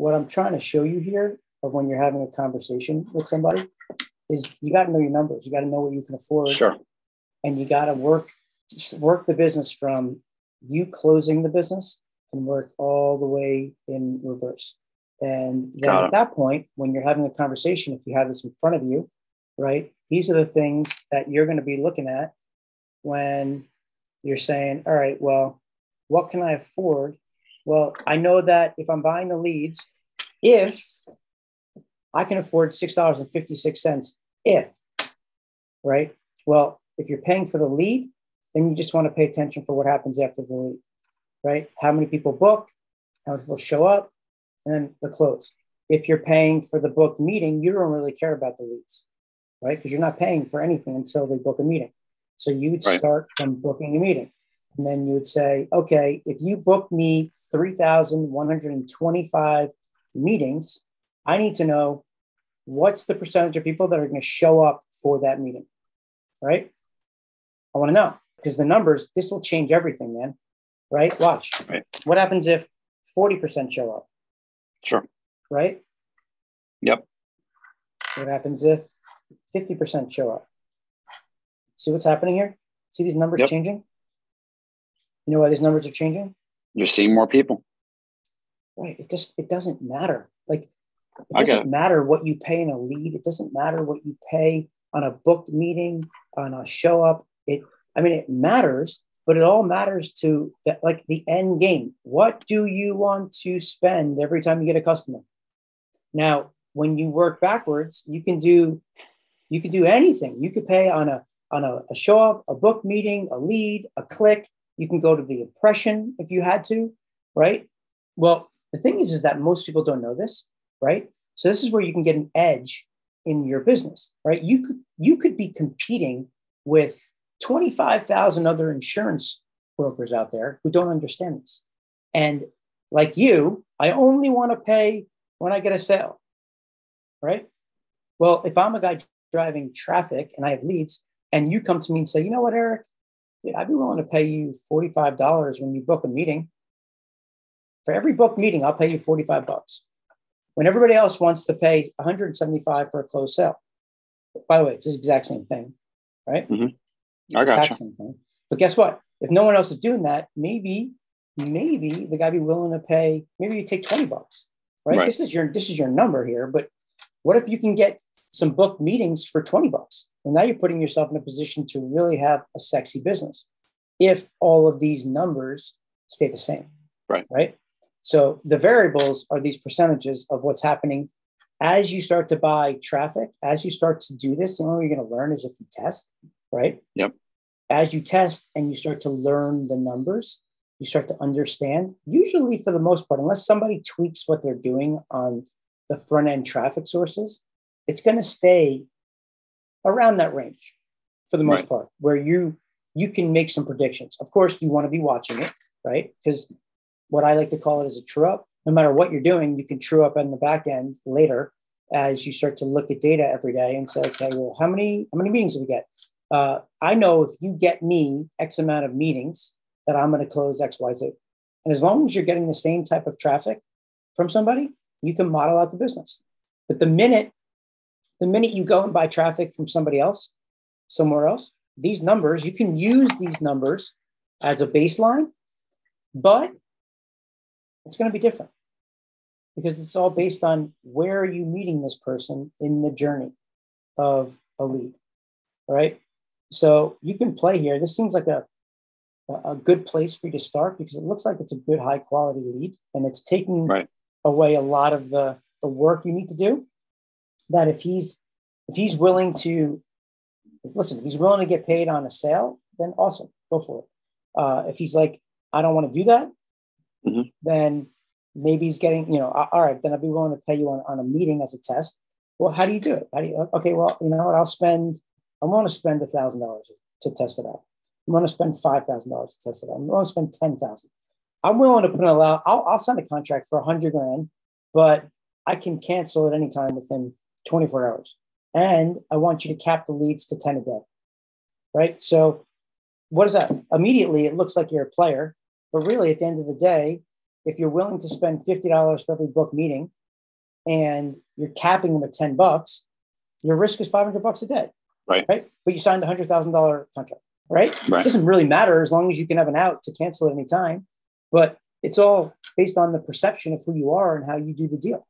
what I'm trying to show you here of when you're having a conversation with somebody is you got to know your numbers. You got to know what you can afford. Sure. And you got to work just work the business from you closing the business and work all the way in reverse. And then at that point, when you're having a conversation, if you have this in front of you, right, these are the things that you're going to be looking at when you're saying, all right, well, what can I afford? Well, I know that if I'm buying the leads, if I can afford $6.56, if, right? Well, if you're paying for the lead, then you just want to pay attention for what happens after the lead, right? How many people book, how many people show up, and then the close. If you're paying for the book meeting, you don't really care about the leads, right? Because you're not paying for anything until they book a meeting. So you would right. start from booking a meeting. And then you would say, okay, if you book me 3,125 meetings, I need to know what's the percentage of people that are going to show up for that meeting, right? I want to know because the numbers, this will change everything, man. Right? Watch. Right. What happens if 40% show up? Sure. Right? Yep. What happens if 50% show up? See what's happening here? See these numbers yep. changing? You know why these numbers are changing? You're seeing more people. Right. It just it doesn't matter. Like it doesn't it. matter what you pay in a lead. It doesn't matter what you pay on a booked meeting, on a show up. It I mean, it matters, but it all matters to the, like the end game. What do you want to spend every time you get a customer? Now, when you work backwards, you can do you can do anything. You could pay on a on a, a show up, a book meeting, a lead, a click. You can go to the impression if you had to, right? Well, the thing is, is that most people don't know this, right? So this is where you can get an edge in your business, right? You could you could be competing with 25,000 other insurance brokers out there who don't understand this. And like you, I only want to pay when I get a sale, right? Well, if I'm a guy driving traffic and I have leads, and you come to me and say, you know what, Eric, Dude, I'd be willing to pay you $45 when you book a meeting. For every book meeting, I'll pay you 45 bucks. When everybody else wants to pay 175 for a closed sale. By the way, it's the exact same thing, right? Mm-hmm. I got gotcha. thing. But guess what? If no one else is doing that, maybe, maybe the guy be willing to pay. Maybe you take twenty bucks, right? right? This is your this is your number here. But what if you can get some book meetings for twenty bucks? And now you're putting yourself in a position to really have a sexy business. If all of these numbers stay the same, right? Right. So the variables are these percentages of what's happening as you start to buy traffic. As you start to do this, the only way you're going to learn is if you test right? Yep. As you test and you start to learn the numbers, you start to understand, usually for the most part, unless somebody tweaks what they're doing on the front end traffic sources, it's going to stay around that range for the most right. part, where you you can make some predictions. Of course, you want to be watching it, right? Because what I like to call it is a true up. No matter what you're doing, you can true up in the back end later as you start to look at data every day and say, okay, well, how many how many meetings did we get? uh, I know if you get me X amount of meetings, that I'm going to close X, Y, Z. And as long as you're getting the same type of traffic from somebody, you can model out the business. But the minute, the minute you go and buy traffic from somebody else, somewhere else, these numbers, you can use these numbers as a baseline, but it's going to be different because it's all based on where are you meeting this person in the journey of a lead, right? So you can play here. This seems like a, a good place for you to start because it looks like it's a good high quality lead and it's taking right. away a lot of the, the work you need to do. That if he's if he's willing to listen, if he's willing to get paid on a sale, then awesome, go for it. Uh, if he's like, I don't want to do that, mm-hmm. then maybe he's getting, you know, all right, then I'd be willing to pay you on, on a meeting as a test. Well, how do you do it? How do you, okay, well, you know what, I'll spend I want to spend a thousand dollars to test it out. I'm going to spend five thousand dollars to test it out. I'm going to spend ten thousand. I'm willing to put an allow. I'll, I'll sign a contract for a hundred grand, but I can cancel at any time within 24 hours. And I want you to cap the leads to 10 a day. Right. So what is that? Immediately, it looks like you're a player, but really, at the end of the day, if you're willing to spend $50 for every book meeting and you're capping them at 10 bucks, your risk is 500 bucks a day. Right. Right. But you signed a $100,000 contract. Right. right. It doesn't really matter as long as you can have an out to cancel at any time. But it's all based on the perception of who you are and how you do the deal.